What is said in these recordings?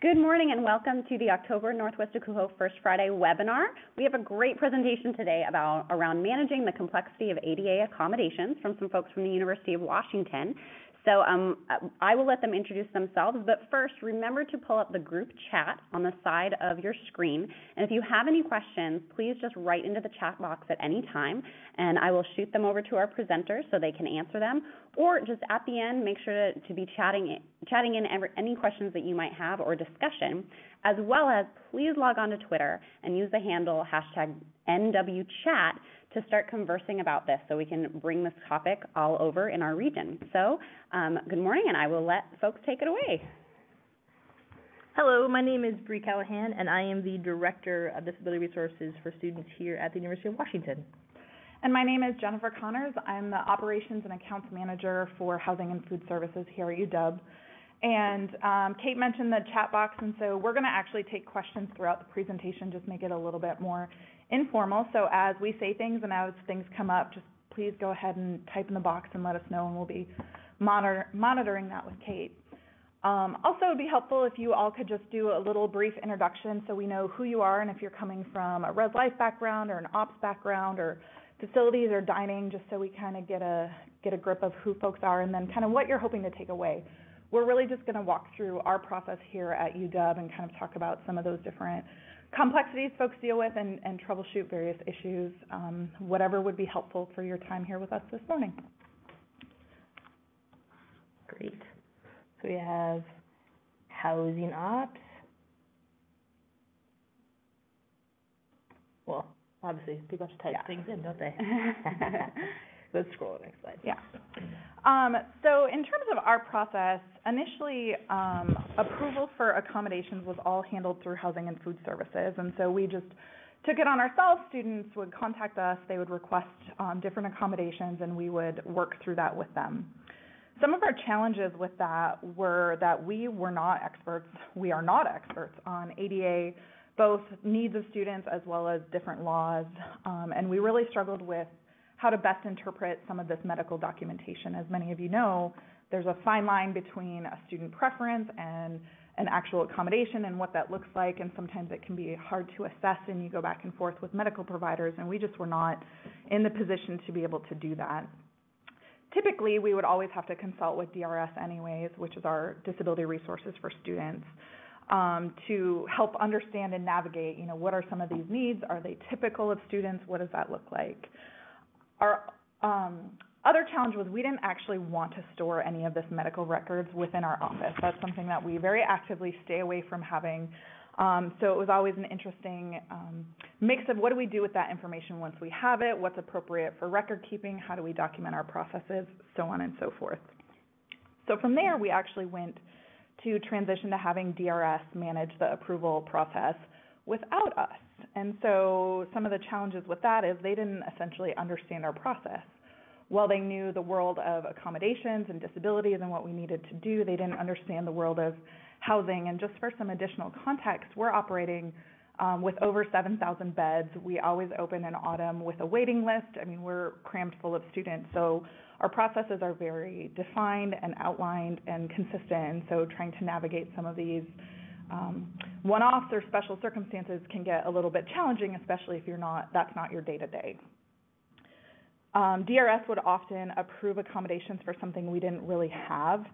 Good morning and welcome to the October Northwest ACUHO First Friday webinar. We have a great presentation today about around managing the complexity of ADA accommodations from some folks from the University of Washington. So um, I will let them introduce themselves, but first remember to pull up the group chat on the side of your screen. And if you have any questions, please just write into the chat box at any time, and I will shoot them over to our presenters so they can answer them. Or just at the end, make sure to, to be chatting, chatting in any questions that you might have or discussion, as well as please log on to Twitter and use the handle hashtag NWChat to start conversing about this so we can bring this topic all over in our region. So, um, good morning, and I will let folks take it away. Hello, my name is Bree Callahan, and I am the Director of Disability Resources for Students here at the University of Washington. And my name is Jennifer Connors. I'm the Operations and Accounts Manager for Housing and Food Services here at UW. And um, Kate mentioned the chat box, and so we're going to actually take questions throughout the presentation, just make it a little bit more informal. So as we say things and as things come up, just please go ahead and type in the box and let us know, and we'll be monitor monitoring that with Kate. Um, also, it would be helpful if you all could just do a little brief introduction so we know who you are and if you're coming from a res life background or an ops background or facilities or dining, just so we kind of get a get a grip of who folks are and then kind of what you're hoping to take away. We're really just going to walk through our process here at UW and kind of talk about some of those different complexities folks deal with and, and troubleshoot various issues, um, whatever would be helpful for your time here with us this morning. Great. So we have housing ops. Well, obviously, people have to type Yeah. things in, don't they? Let's scroll to the next slide. Yeah. Um, so in terms of our process, initially um, approval for accommodations was all handled through Housing and Food Services, and so we just took it on ourselves. Students would contact us, they would request um, different accommodations, and we would work through that with them. Some of our challenges with that were that we were not experts, we are not experts on ADA, both needs of students as well as different laws, um, and we really struggled with how to best interpret some of this medical documentation. As many of you know, there's a fine line between a student preference and an actual accommodation and what that looks like, and sometimes it can be hard to assess, and you go back and forth with medical providers, and we just were not in the position to be able to do that. Typically, we would always have to consult with DRS anyways, which is our disability resources for students, um, to help understand and navigate, you know, what are some of these needs? Are they typical of students? What does that look like? Our um, other challenge was we didn't actually want to store any of this medical records within our office. That's something that we very actively stay away from having. Um, so it was always an interesting um, mix of what do we do with that information once we have it, what's appropriate for record keeping, how do we document our processes, so on and so forth. So from there, we actually went to transition to having DRS manage the approval process without us. And so some of the challenges with that is they didn't essentially understand our process. While they knew the world of accommodations and disabilities and what we needed to do, they didn't understand the world of housing. And just for some additional context, we're operating um, with over 7,000 beds. We always open in autumn with a waiting list. I mean, we're crammed full of students. So our processes are very defined and outlined and consistent. And so trying to navigate some of these um, one-offs or special circumstances can get a little bit challenging, especially if you're not that's not your day-to-day. Um, DRS would often approve accommodations for something we didn't really have.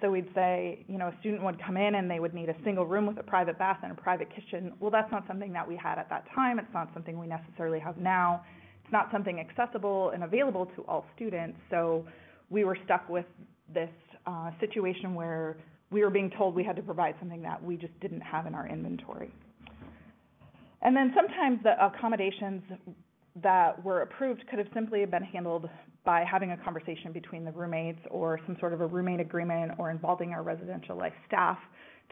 So we'd say, you know, a student would come in and they would need a single room with a private bath and a private kitchen. Well, that's not something that we had at that time. It's not something we necessarily have now. It's not something accessible and available to all students. So we were stuck with this uh, situation where we were being told we had to provide something that we just didn't have in our inventory. And then sometimes the accommodations that were approved could have simply been handled by having a conversation between the roommates or some sort of a roommate agreement or involving our residential life staff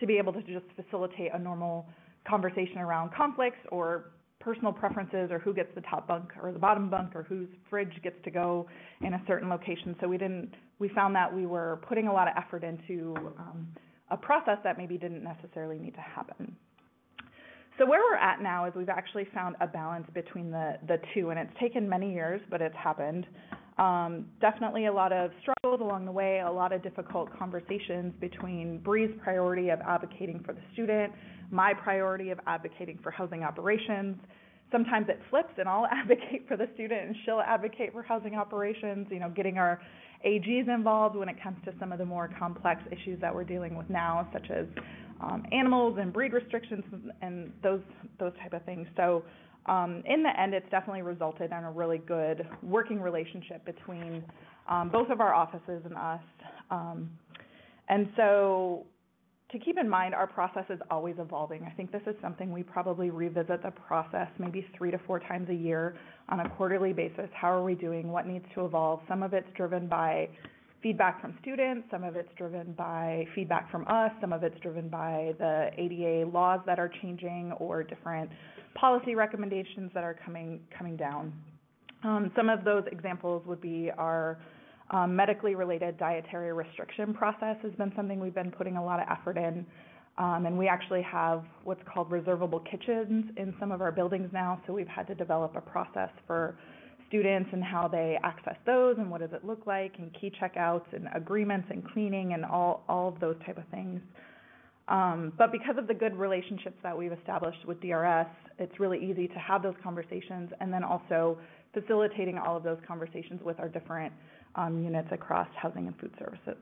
to be able to just facilitate a normal conversation around conflicts or personal preferences or who gets the top bunk or the bottom bunk or whose fridge gets to go in a certain location. So we didn't we found that we were putting a lot of effort into um, a process that maybe didn't necessarily need to happen. So where we're at now is we've actually found a balance between the the two, and it's taken many years, but it's happened. Um, definitely a lot of struggles along the way, a lot of difficult conversations between Bree's priority of advocating for the student, my priority of advocating for housing operations. Sometimes it flips and I'll advocate for the student and she'll advocate for housing operations, you know, getting our AGs involved when it comes to some of the more complex issues that we're dealing with now, such as um, animals and breed restrictions and those those type of things. So um, in the end, it's definitely resulted in a really good working relationship between um, both of our offices and us. Um, and so to keep in mind, our process is always evolving. I think this is something we probably revisit the process maybe three to four times a year on a quarterly basis. How are we doing? What needs to evolve? Some of it's driven by feedback from students, some of it's driven by feedback from us, some of it's driven by the ADA laws that are changing or different policy recommendations that are coming coming down. Um, some of those examples would be our medically related dietary restriction process has been something we've been putting a lot of effort in. Um, and we actually have what's called reservable kitchens in some of our buildings now, so we've had to develop a process for students and how they access those and what does it look like and key checkouts and agreements and cleaning and all, all of those type of things. Um, but because of the good relationships that we've established with DRS, it's really easy to have those conversations and then also facilitating all of those conversations with our different um, Um, units across housing and food services.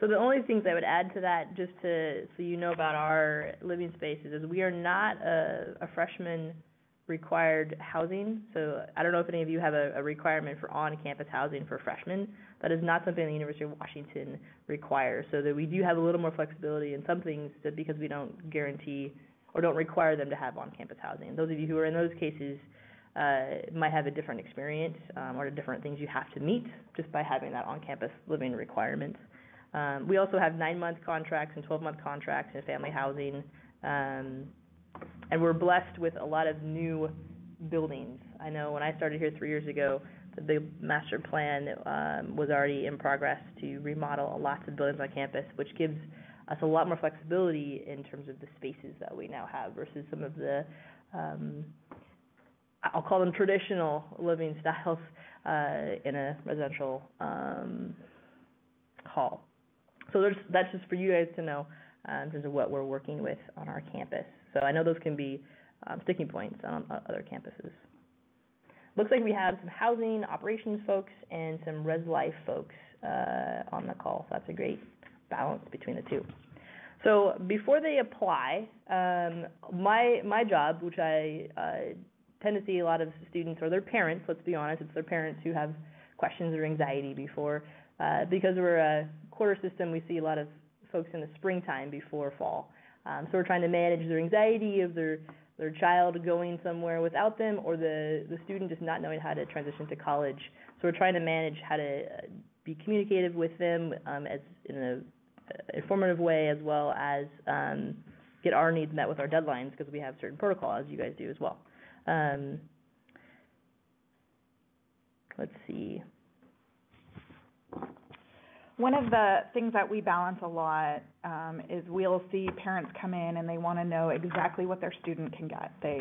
So the only things I would add to that, just to, so you know about our living spaces, is we are not a, a freshman required housing. So I don't know if any of you have a, a requirement for on-campus housing for freshmen. That is not something the University of Washington requires. So that we do have a little more flexibility in some things that because we don't guarantee or don't require them to have on-campus housing. Those of you who are in those cases uh, might have a different experience um, or different things you have to meet just by having that on-campus living requirement. Um, we also have nine-month contracts and 12-month contracts in family housing. Um, and we're blessed with a lot of new buildings. I know when I started here three years ago, the master plan um, was already in progress to remodel lots of buildings on campus, which gives us a lot more flexibility in terms of the spaces that we now have versus some of the, um, I'll call them traditional living styles uh, in a residential um, hall. So there's, that's just for you guys to know uh, in terms of what we're working with on our campus. So I know those can be um, sticking points on other campuses. Looks like we have some housing operations folks and some res life folks uh, on the call. So that's a great balance between the two. So before they apply, um, my my job, which I uh, tend to see a lot of students or their parents. Let's be honest, it's their parents who have questions or anxiety before. Uh, because we're a quarter system, we see a lot of folks in the springtime before fall. Um, so we're trying to manage their anxiety of their their child going somewhere without them, or the the student just not knowing how to transition to college. So we're trying to manage how to uh, be communicative with them um, as in a uh, informative way, as well as um, get our needs met with our deadlines because we have certain protocol, as you guys do as well. Um, let's see. One of the things that we balance a lot um, is we'll see parents come in and they want to know exactly what their student can get. They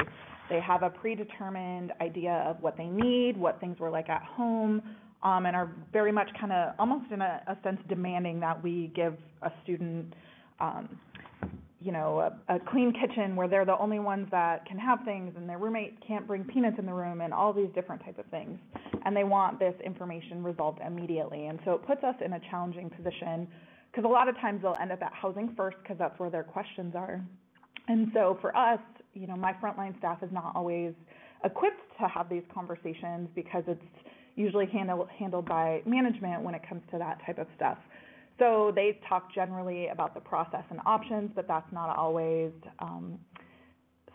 they have a predetermined idea of what they need, what things were like at home, um, and are very much kind of almost in a, a sense demanding that we give a student um, you know, a, a clean kitchen where they're the only ones that can have things and their roommate can't bring peanuts in the room and all these different type of things. And they want this information resolved immediately. And so it puts us in a challenging position because a lot of times they'll end up at housing first because that's where their questions are. And so for us, you know, my frontline staff is not always equipped to have these conversations because it's usually handle, handled by management when it comes to that type of stuff. So they talk generally about the process and options, but that's not always um,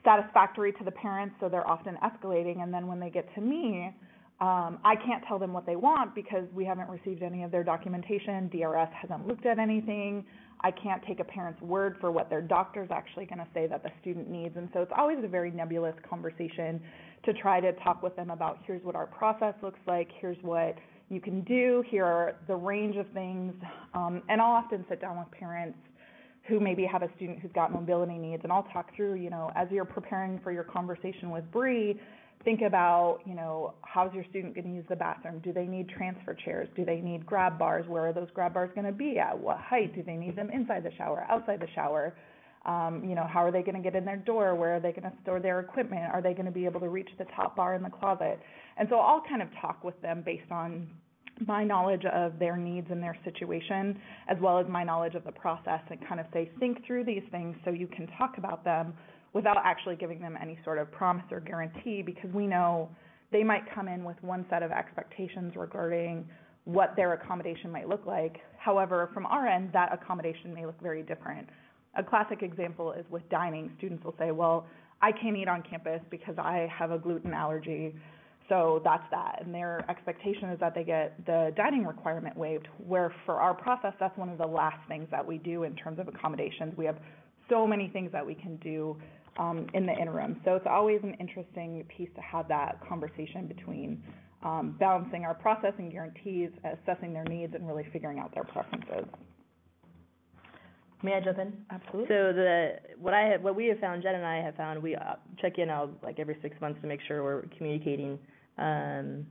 satisfactory to the parents, so they're often escalating. And then when they get to me, um, I can't tell them what they want because we haven't received any of their documentation. DRS hasn't looked at anything. I can't take a parent's word for what their doctor's actually going to say that the student needs. And so it's always a very nebulous conversation to try to talk with them about here's what our process looks like, here's what you can do. Here are the range of things. Um, and I'll often sit down with parents who maybe have a student who's got mobility needs, and I'll talk through, you know, as you're preparing for your conversation with Bree, think about, you know, how's your student gonna use the bathroom? Do they need transfer chairs? Do they need grab bars? Where are those grab bars gonna be at? What height? Do they need them inside the shower, outside the shower? Um, you know, how are they gonna get in their door? Where are they gonna store their equipment? Are they gonna be able to reach the top bar in the closet? And so I'll kind of talk with them based on my knowledge of their needs and their situation, as well as my knowledge of the process, and kind of say, think through these things so you can talk about them without actually giving them any sort of promise or guarantee, because we know they might come in with one set of expectations regarding what their accommodation might look like. However, from our end, that accommodation may look very different. A classic example is with dining. Students will say, well, I can't eat on campus because I have a gluten allergy so that's that, and their expectation is that they get the dining requirement waived, where for our process, that's one of the last things that we do in terms of accommodations. We have so many things that we can do um, in the interim. So it's always an interesting piece to have that conversation between um, balancing our process and guarantees, assessing their needs, and really figuring out their preferences. May I jump in? Absolutely. So the, what I have, what we have found, Jen and I have found, we uh, check in out like every six months to make sure we're communicating um,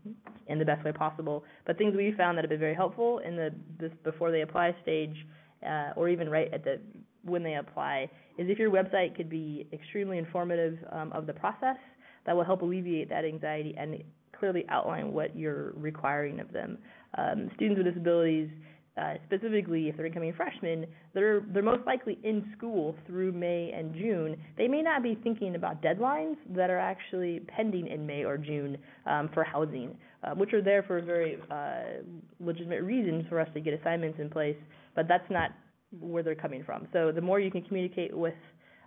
in the best way possible. But things we found that have been very helpful in the this before they apply stage, uh, or even right at the when they apply, is if your website could be extremely informative um, of the process, that will help alleviate that anxiety and clearly outline what you're requiring of them. Um, students with disabilities uh, specifically if they're incoming freshmen, they're they're most likely in school through May and June. They may not be thinking about deadlines that are actually pending in May or June um, for housing, uh, which are there for very uh, legitimate reason for us to get assignments in place. But that's not where they're coming from. So the more you can communicate with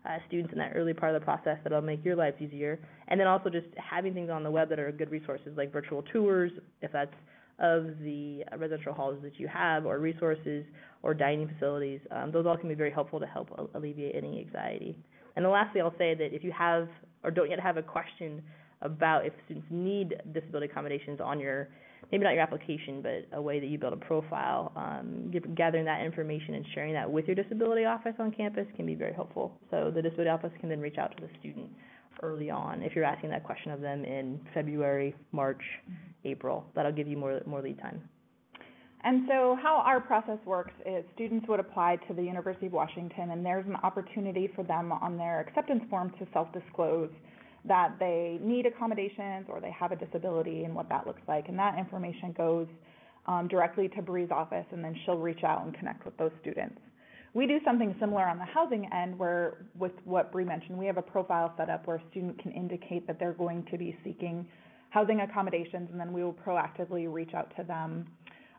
uh, students in that early part of the process, that'll make your lives easier. And then also just having things on the web that are good resources, like virtual tours, if that's of the residential halls that you have, or resources, or dining facilities. Um, those all can be very helpful to help alleviate any anxiety. And then lastly, I'll say that if you have or don't yet have a question about if students need disability accommodations on your, maybe not your application, but a way that you build a profile, um, gathering that information and sharing that with your disability office on campus can be very helpful. So the disability office can then reach out to the student early on if you're asking that question of them in February, March, April. That'll give you more more lead time. And so how our process works is students would apply to the University of Washington and there's an opportunity for them on their acceptance form to self-disclose that they need accommodations or they have a disability and what that looks like. And that information goes um, directly to Bree's office and then she'll reach out and connect with those students. We do something similar on the housing end where, with what Bree mentioned, we have a profile set up where a student can indicate that they're going to be seeking housing accommodations, and then we will proactively reach out to them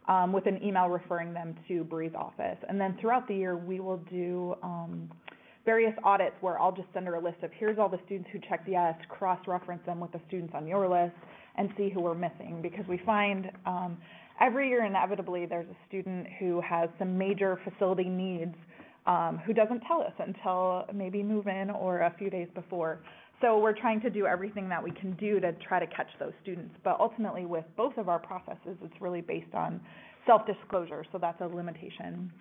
um, with an email referring them to Bree's office. And then throughout the year, we will do um, various audits where I'll just send her a list of here's all the students who checked yes, cross-reference them with the students on your list, and see who we're missing because we find um, every year inevitably there's a student who has some major facility needs um, who doesn't tell us until maybe move in or a few days before. So we're trying to do everything that we can do to try to catch those students. But ultimately, with both of our processes, it's really based on self-disclosure, so that's a limitation.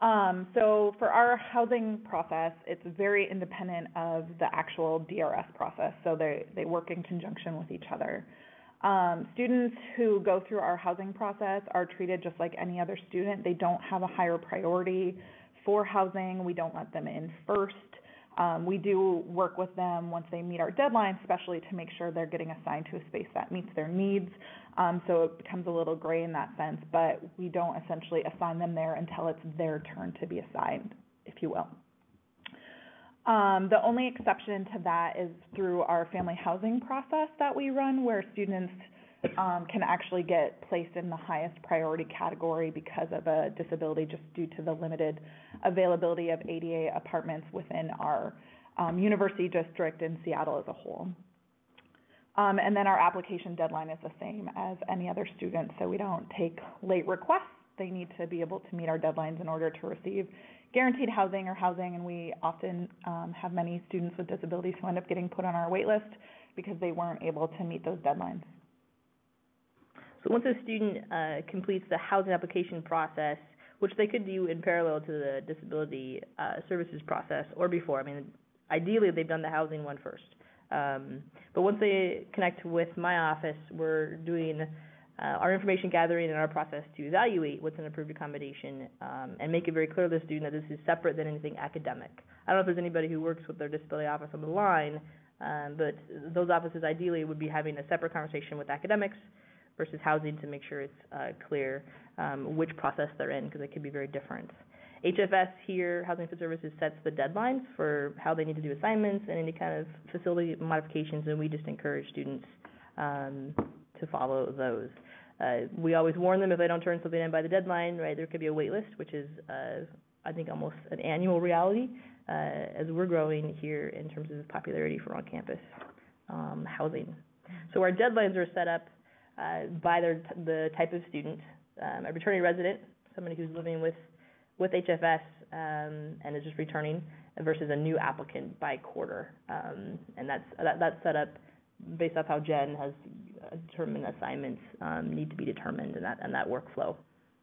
Um, so for our housing process, it's very independent of the actual DRS process, so they, they work in conjunction with each other. Um, students who go through our housing process are treated just like any other student. They don't have a higher priority for housing. We don't let them in first. Um, we do work with them once they meet our deadline, especially to make sure they're getting assigned to a space that meets their needs. Um, so it becomes a little gray in that sense, but we don't essentially assign them there until it's their turn to be assigned, if you will. Um, the only exception to that is through our family housing process that we run, where students um, can actually get placed in the highest priority category because of a disability just due to the limited availability of ADA apartments within our um, university district in Seattle as a whole. Um, and then our application deadline is the same as any other student, so we don't take late requests. They need to be able to meet our deadlines in order to receive guaranteed housing or housing, and we often um, have many students with disabilities who end up getting put on our wait list because they weren't able to meet those deadlines. So once a student uh, completes the housing application process, which they could do in parallel to the disability uh, services process or before, I mean, ideally they've done the housing one first. Um, but once they connect with my office, we're doing uh, our information gathering and our process to evaluate what's an approved accommodation um, and make it very clear to the student that this is separate than anything academic. I don't know if there's anybody who works with their disability office on the line, um, but those offices ideally would be having a separate conversation with academics versus housing to make sure it's uh, clear um, which process they're in because it could be very different. HFS here, Housing Food Services, sets the deadlines for how they need to do assignments and any kind of facility modifications, and we just encourage students um, to follow those. Uh, we always warn them if they don't turn something in by the deadline, right, there could be a wait list, which is, uh, I think, almost an annual reality, uh, as we're growing here in terms of popularity for on-campus, um, housing. So our deadlines are set up, uh, by their, the type of student, um, a returning resident, somebody who's living with, with HFS, um, and is just returning, versus a new applicant by quarter. Um, and that's, that, that's set up based off how Jen has determined assignments, um, need to be determined and that, and that workflow.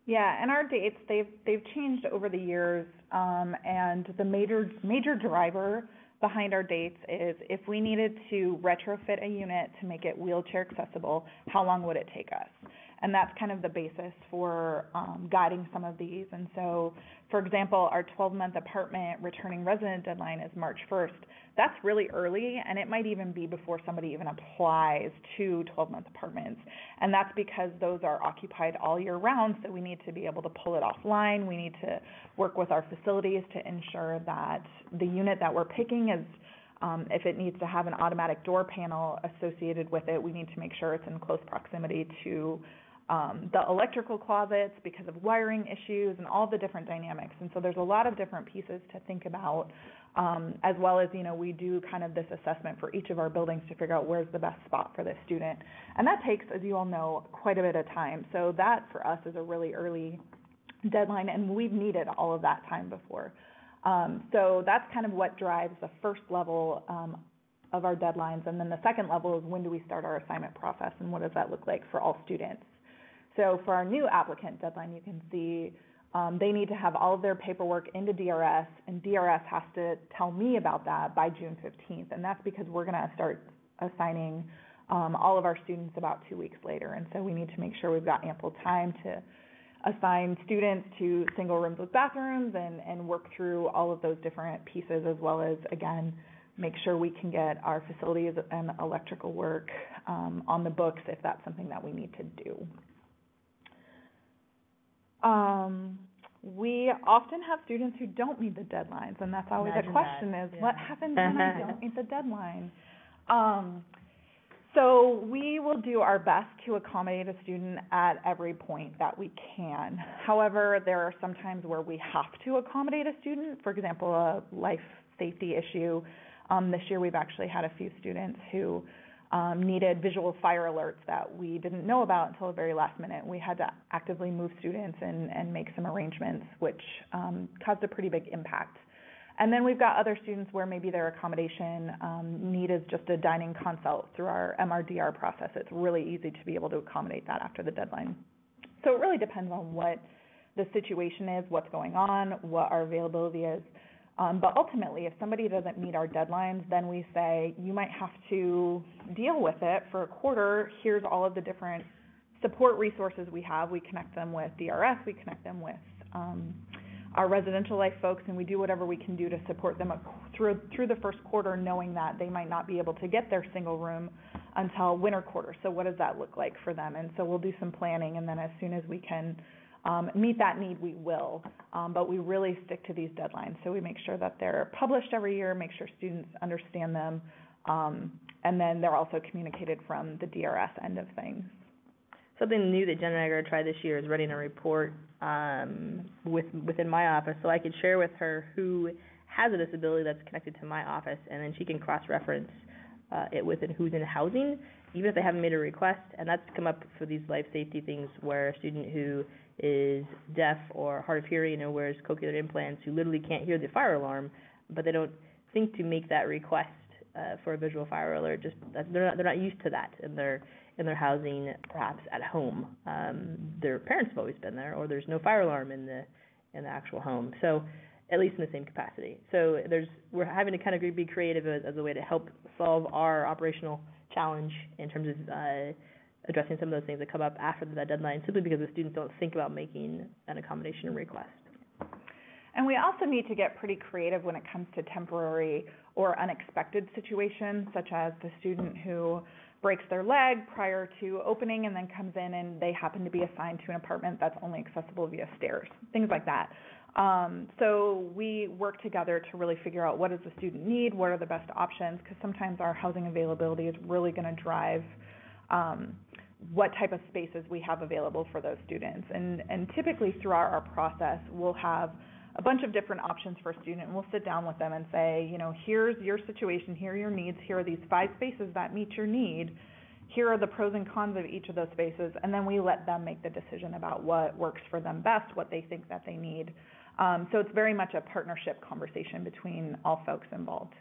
Yeah, and our dates, they've, they've changed over the years, um, and the major, major driver behind our dates is if we needed to retrofit a unit to make it wheelchair accessible, how long would it take us? And that's kind of the basis for, um, guiding some of these. And so, for example, our twelve-month apartment returning resident deadline is March first. That's really early, and it might even be before somebody even applies to twelve-month apartments. And that's because those are occupied all year round, so we need to be able to pull it offline. We need to work with our facilities to ensure that the unit that we're picking is, um, if it needs to have an automatic door panel associated with it, we need to make sure it's in close proximity to, um, the electrical closets because of wiring issues and all the different dynamics. And so there's a lot of different pieces to think about, um, as well as, you know, we do kind of this assessment for each of our buildings to figure out where's the best spot for this student. And that takes, as you all know, quite a bit of time. So that, for us, is a really early deadline, and we've needed all of that time before. Um, so that's kind of what drives the first level, um, of our deadlines. And then the second level is when do we start our assignment process, and what does that look like for all students? So for our new applicant deadline, you can see, um, they need to have all of their paperwork into DRS, and DRS has to tell me about that by June fifteenth. And that's because we're gonna start assigning, um, all of our students about two weeks later. And so we need to make sure we've got ample time to assign students to single rooms with bathrooms and, and work through all of those different pieces, as well as, again, make sure we can get our facilities and electrical work, um, on the books if that's something that we need to do. Um, we often have students who don't meet the deadlines, and that's always Imagine the that, question is, what happens when I don't meet the deadline? Um, so we will do our best to accommodate a student at every point that we can. However, there are some times where we have to accommodate a student, for example, a life safety issue. Um, this year, we've actually had a few students who um, needed visual fire alerts that we didn't know about until the very last minute. We had to actively move students and, and make some arrangements, which um, caused a pretty big impact. And then we've got other students where maybe their accommodation um, need is just a dining consult through our MRDR process. It's really easy to be able to accommodate that after the deadline. So it really depends on what the situation is, what's going on, what our availability is. Um, but ultimately, if somebody doesn't meet our deadlines, then we say, you might have to deal with it for a quarter. Here's all of the different support resources we have. We connect them with DRS, we connect them with, um, our residential life folks, and we do whatever we can do to support them through, through the first quarter, knowing that they might not be able to get their single room until winter quarter. So what does that look like for them? And so we'll do some planning, and then as soon as we can, um, meet that need, we will. Um, but we really stick to these deadlines, so we make sure that they're published every year, make sure students understand them, um, and then they're also communicated from the DRS end of things. Something new that Jen and I are gonna try this year is writing a report, um, with, within my office, so I could share with her who has a disability that's connected to my office, and then she can cross-reference, uh, it within who's in housing, even if they haven't made a request, and that's come up for these life safety things where a student who is deaf or hard of hearing and wears cochlear implants, who literally can't hear the fire alarm, but they don't think to make that request, uh, for a visual fire alert, just, they're not, they're not used to that in their, in their housing, perhaps at home. Um, their parents have always been there, or there's no fire alarm in the, in the actual home. So, at least in the same capacity. So there's, we're having to kind of be creative as, as a way to help solve our operational challenge in terms of, uh, addressing some of those things that come up after that deadline, simply because the students don't think about making an accommodation request. And we also need to get pretty creative when it comes to temporary or unexpected situations, such as the student who breaks their leg prior to opening and then comes in and they happen to be assigned to an apartment that's only accessible via stairs, things like that. Um, so we work together to really figure out what does the student need, what are the best options, because sometimes our housing availability is really going to drive um, what type of spaces we have available for those students. And, and typically throughout our process, we'll have a bunch of different options for a student, and we'll sit down with them and say, you know, here's your situation, here are your needs, here are these five spaces that meet your need, here are the pros and cons of each of those spaces, and then we let them make the decision about what works for them best, what they think that they need. Um, so it's very much a partnership conversation between all folks involved.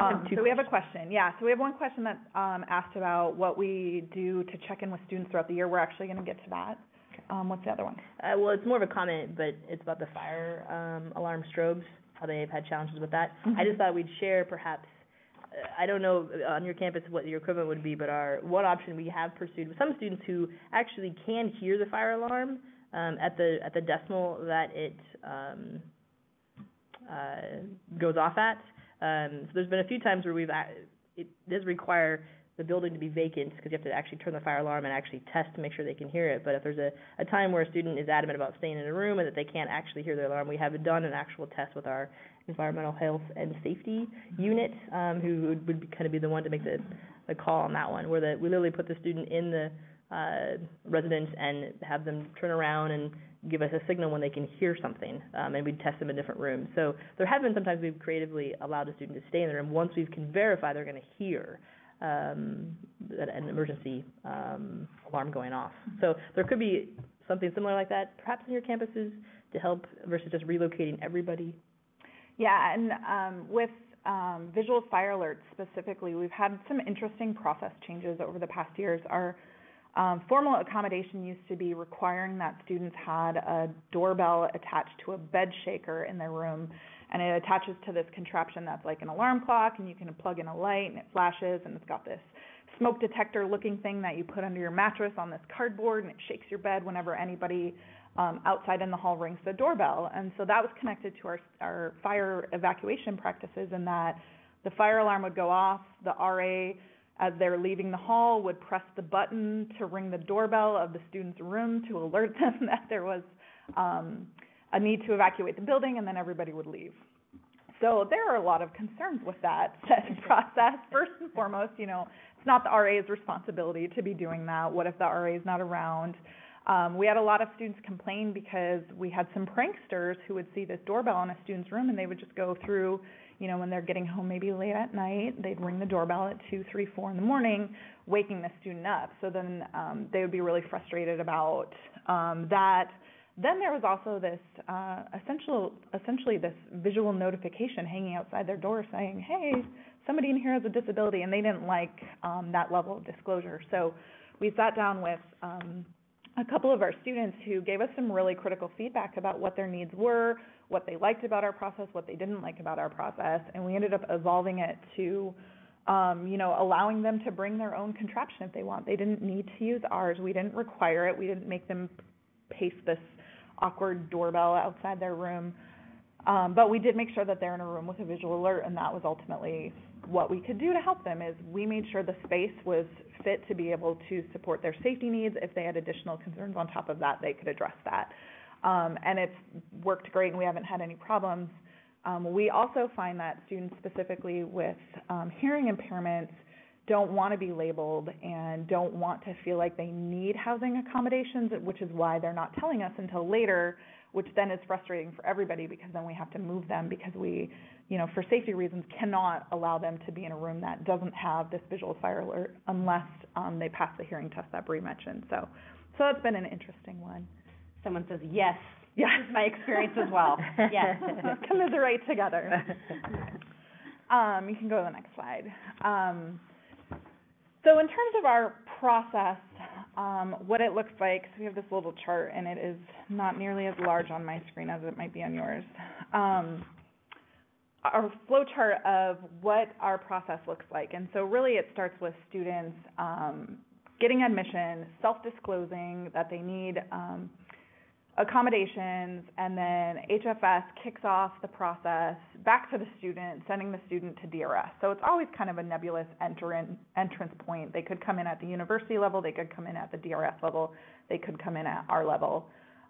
Um, so we have a question, yeah, so we have one question that, um, asked about what we do to check in with students throughout the year, we're actually gonna get to that. Um, what's the other one? Uh, well, it's more of a comment, but it's about the fire, um, alarm strobes, how they've had challenges with that. I just thought we'd share perhaps, uh, I don't know on your campus what your equivalent would be, but our, one option we have pursued with some students who actually can hear the fire alarm, um, at the, at the decimal that it, um, uh, goes off at. Um, so there's been a few times where we've, it does require the building to be vacant, because you have to actually turn the fire alarm and actually test to make sure they can hear it. But if there's a, a time where a student is adamant about staying in a room and that they can't actually hear the alarm, we have done an actual test with our environmental health and safety unit, um, who would, would be, kind of be the one to make the, the call on that one, where the, we literally put the student in the, uh, residence and have them turn around and give us a signal when they can hear something, um, and we'd test them in different rooms. So there have been sometimes we've creatively allowed a student to stay in the room once we can verify they're gonna hear, um, an, an emergency, um, alarm going off. So there could be something similar like that, perhaps in your campuses, to help versus just relocating everybody. Yeah, and um, with um, visual fire alerts specifically, we've had some interesting process changes over the past years. Our um, formal accommodation used to be requiring that students had a doorbell attached to a bed shaker in their room, and it attaches to this contraption that's like an alarm clock, and you can plug in a light, and it flashes, and it's got this smoke detector looking thing that you put under your mattress on this cardboard, and it shakes your bed whenever anybody um, outside in the hall rings the doorbell. And so that was connected to our, our fire evacuation practices in that the fire alarm would go off, the RA, as they're leaving the hall, would press the button to ring the doorbell of the student's room to alert them that there was, um, a need to evacuate the building, and then everybody would leave. So there are a lot of concerns with that process. First and foremost, you know, it's not the RA's responsibility to be doing that. What if the RA is not around? Um, we had a lot of students complain because we had some pranksters who would see this doorbell in a student's room and they would just go through, you know, when they're getting home maybe late at night, they'd ring the doorbell at two, three, four in the morning, waking the student up. So then um, they would be really frustrated about um, that. Then there was also this uh, essential, essentially this visual notification hanging outside their door saying, "Hey, somebody in here has a disability," and they didn't like um, that level of disclosure. So we sat down with um, a couple of our students who gave us some really critical feedback about what their needs were, what they liked about our process, what they didn't like about our process, and we ended up evolving it to, um, you know, allowing them to bring their own contraption if they want. They didn't need to use ours. We didn't require it. We didn't make them paste this awkward doorbell outside their room. Um, but we did make sure that they're in a room with a visual alert, and that was ultimately what we could do to help them is we made sure the space was fit to be able to support their safety needs. If they had additional concerns on top of that, they could address that. Um, and it's worked great and we haven't had any problems. Um, we also find that students specifically with um, hearing impairments don't want to be labeled and don't want to feel like they need housing accommodations, which is why they're not telling us until later, which then is frustrating for everybody because then we have to move them because we, you know, for safety reasons, cannot allow them to be in a room that doesn't have this visual fire alert unless um, they pass the hearing test that Bree mentioned. So, so that's been an interesting one. Someone says, yes, Yeah. is my experience as well. Yes. Commiserate together. Um, you can go to the next slide. Um, so in terms of our process, um, what it looks like, so we have this little chart, and it is not nearly as large on my screen as it might be on yours. Um, our flow chart of what our process looks like, and so really it starts with students, um, getting admission, self-disclosing that they need, um, accommodations, and then HFS kicks off the process back to the student, sending the student to DRS. So it's always kind of a nebulous entrance point. They could come in at the university level, they could come in at the DRS level, they could come in at our level.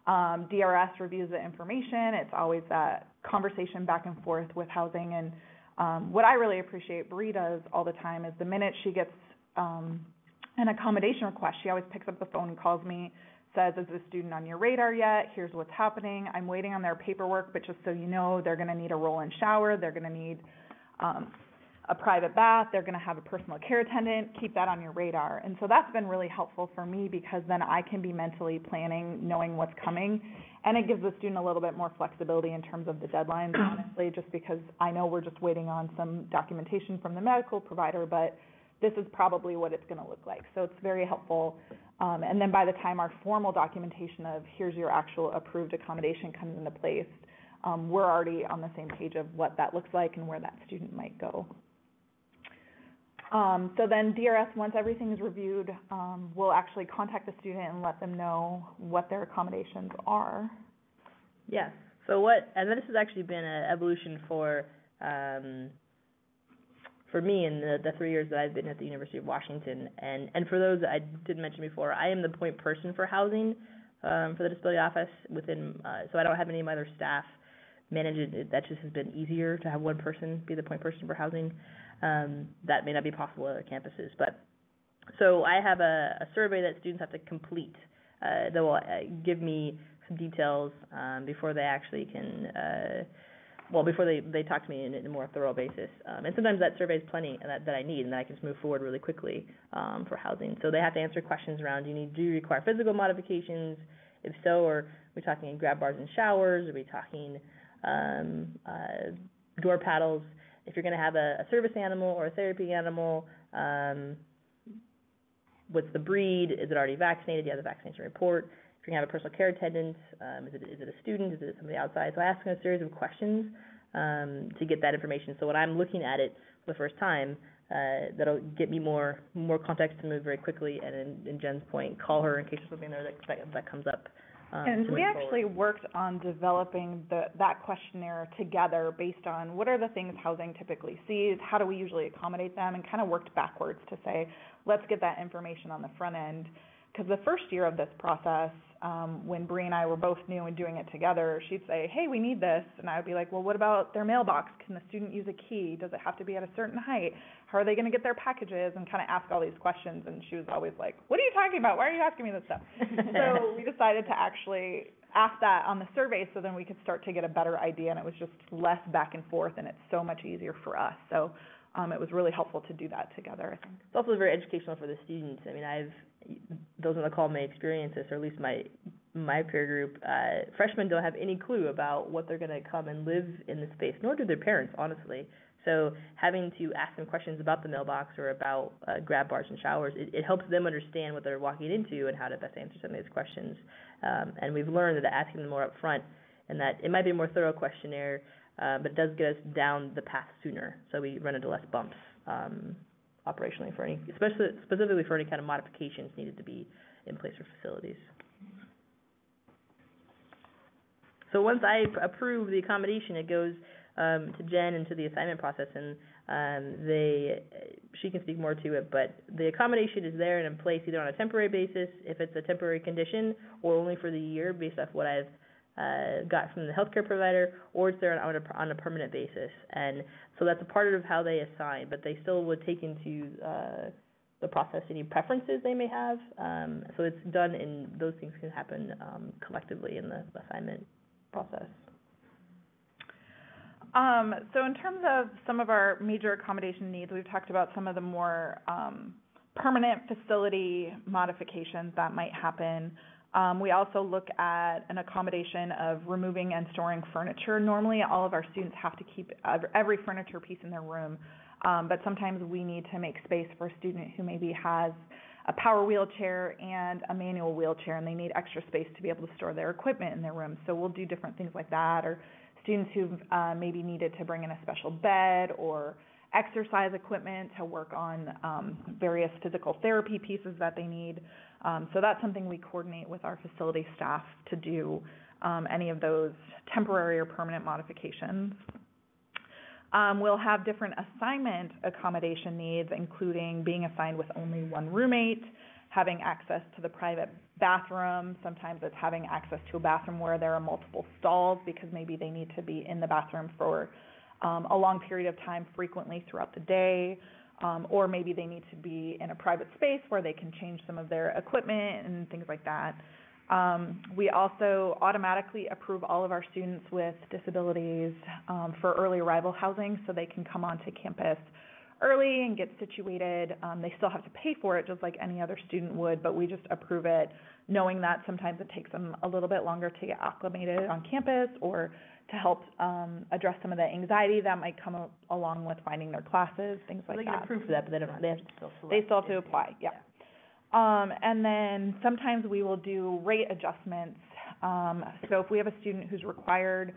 Um, DRS reviews the information. It's always that conversation back and forth with housing. And um, what I really appreciate Bree does all the time is the minute she gets um, an accommodation request, she always picks up the phone and calls me says, is this student on your radar yet? Here's what's happening. I'm waiting on their paperwork, but just so you know, they're gonna need a roll-in shower, they're gonna need, um, a private bath, they're gonna have a personal care attendant, keep that on your radar. And so that's been really helpful for me because then I can be mentally planning, knowing what's coming. And it gives the student a little bit more flexibility in terms of the deadlines, honestly, just because I know we're just waiting on some documentation from the medical provider, but this is probably what it's gonna look like. So it's very helpful. Um, and then by the time our formal documentation of here's your actual approved accommodation comes into place, um, we're already on the same page of what that looks like and where that student might go. Um, so then DRS, once everything is reviewed, um, will actually contact the student and let them know what their accommodations are. Yes. So what, and this has actually been an evolution for, um, for me in the, the three years that I've been at the University of Washington. And, and for those I didn't mention before, I am the point person for housing, um, for the disability office within, uh, so I don't have any of my other staff manage it. That just has been easier to have one person be the point person for housing. Um, that may not be possible at other campuses, but, so I have a, a survey that students have to complete, uh, that will, uh, give me some details, um, before they actually can, uh, well, before they, they talk to me in, a more thorough basis. Um, and sometimes that survey is plenty that, that I need, and then I can just move forward really quickly, um, for housing. So they have to answer questions around, do you need, do you require physical modifications? If so, are we talking grab bars and showers? Are we talking, um, uh, door paddles? If you're gonna have a, a service animal or a therapy animal, um, what's the breed? Is it already vaccinated? Do you have the vaccination report? If you're have a personal care attendant, um, is it, is it a student? Is it somebody outside? So I ask them a series of questions, um, to get that information. So when I'm looking at it for the first time, uh, that'll get me more, more context to move very quickly, and in, in Jen's point, call her in case there's something there that, that, that comes up, um, And we actually forward. worked on developing the, that questionnaire together based on what are the things housing typically sees, how do we usually accommodate them, and kind of worked backwards to say, let's get that information on the front end. Because the first year of this process, um, when Bree and I were both new and doing it together, she'd say, hey, we need this, and I would be like, well, what about their mailbox? Can the student use a key? Does it have to be at a certain height? How are they gonna get their packages? And kind of ask all these questions, and she was always like, what are you talking about? Why are you asking me this stuff? So we decided to actually ask that on the survey so then we could start to get a better idea and it was just less back and forth and it's so much easier for us. So, um, it was really helpful to do that together, I think. It's also very educational for the students. I mean, I've, those on the call may experience this, or at least my, my peer group. Uh, freshmen don't have any clue about what they're gonna come and live in the space, nor do their parents, honestly. So having to ask them questions about the mailbox or about, uh, grab bars and showers, it, it helps them understand what they're walking into and how to best answer some of these questions. Um, and we've learned that asking them more upfront, and that it might be a more thorough questionnaire, uh, but it does get us down the path sooner, so we run into less bumps, um, operationally for any, especially, specifically for any kind of modifications needed to be in place for facilities. So once I approve the accommodation, it goes, um, to Jen and to the assignment process, and, um, they, she can speak more to it, but the accommodation is there and in place either on a temporary basis, if it's a temporary condition, or only for the year based off what I've, uh, got from the healthcare provider, or it's there on a, on a permanent basis. And so that's a part of how they assign, but they still would take into, uh, the process any preferences they may have. Um, so it's done in, those things can happen, um, collectively in the assignment process. Um, so in terms of some of our major accommodation needs, we've talked about some of the more, um, permanent facility modifications that might happen. Um, we also look at an accommodation of removing and storing furniture. Normally, all of our students have to keep every furniture piece in their room, um, but sometimes we need to make space for a student who maybe has a power wheelchair and a manual wheelchair, and they need extra space to be able to store their equipment in their room. So we'll do different things like that, or students who've uh, maybe needed to bring in a special bed or exercise equipment to work on um, various physical therapy pieces that they need. Um, so that's something we coordinate with our facility staff to do um, any of those temporary or permanent modifications. Um, we'll have different assignment accommodation needs, including being assigned with only one roommate, having access to the private bathroom. Sometimes it's having access to a bathroom where there are multiple stalls because maybe they need to be in the bathroom for um, a long period of time frequently throughout the day. Um, or maybe they need to be in a private space where they can change some of their equipment and things like that. Um, we also automatically approve all of our students with disabilities um, for early arrival housing so they can come onto campus early and get situated. Um, they still have to pay for it just like any other student would, but we just approve it knowing that sometimes it takes them a little bit longer to get acclimated on campus or to help um, address some of the anxiety that might come a- along with finding their classes, things like they that. get approved for that, but they don't, they have to still select. They still have to apply, yeah. Um, and then sometimes we will do rate adjustments. Um, so if we have a student who's required,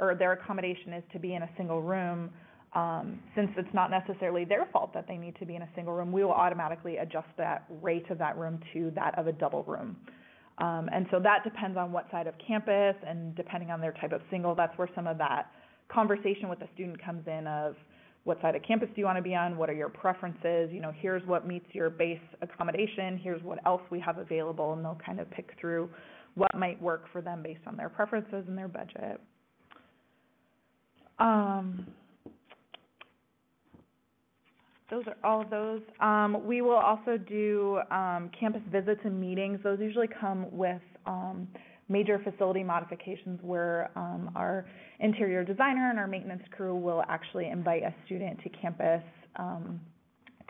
or their accommodation is to be in a single room, um, since it's not necessarily their fault that they need to be in a single room, we will automatically adjust that rate of that room to that of a double room. Um, and so that depends on what side of campus and depending on their type of single, that's where some of that conversation with the student comes in of, what side of campus do you want to be on, what are your preferences, you know, here's what meets your base accommodation, here's what else we have available, and they'll kind of pick through what might work for them based on their preferences and their budget. Um, those are all of those. Um, we will also do, um, campus visits and meetings. Those usually come with, um, major facility modifications where, um, our interior designer and our maintenance crew will actually invite a student to campus, um,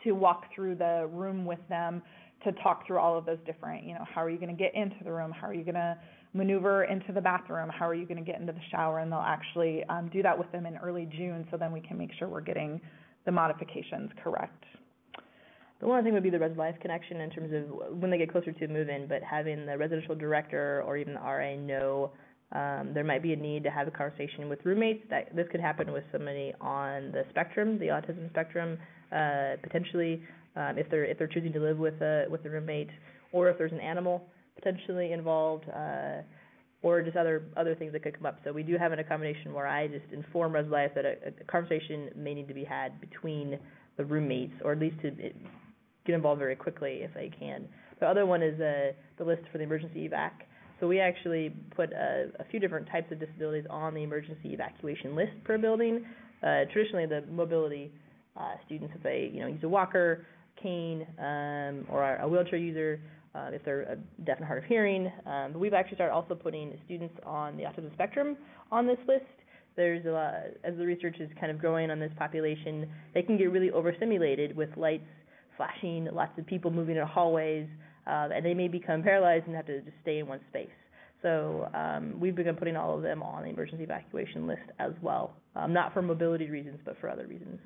to walk through the room with them, to talk through all of those different, you know, how are you gonna get into the room? How are you gonna maneuver into the bathroom? How are you gonna get into the shower? And they'll actually, um, do that with them in early June, so then we can make sure we're getting the modifications correct. The one thing would be the Res Life connection in terms of when they get closer to move-in, but having the residential director or even the RA know, um, there might be a need to have a conversation with roommates, that, this could happen with somebody on the spectrum, the autism spectrum, uh, potentially, um, if they're, if they're choosing to live with a, with a roommate, or if there's an animal potentially involved, uh, or just other, other things that could come up. So we do have an accommodation where I just inform Res Life that a, a conversation may need to be had between the roommates, or at least to it, get involved very quickly if they can. The other one is uh, the list for the emergency evac. So we actually put a, a few different types of disabilities on the emergency evacuation list per building. Uh, traditionally, the mobility uh, students, if they you know use a walker, cane, um, or a wheelchair user, uh, if they're deaf and hard of hearing. Um, but we've actually started also putting students on the autism spectrum on this list. There's a lot, as the research is kind of growing on this population, they can get really overstimulated with lights flashing, lots of people moving in hallways, uh, and they may become paralyzed and have to just stay in one space. So um, we've begun putting all of them on the emergency evacuation list as well, um, not for mobility reasons, but for other reasons.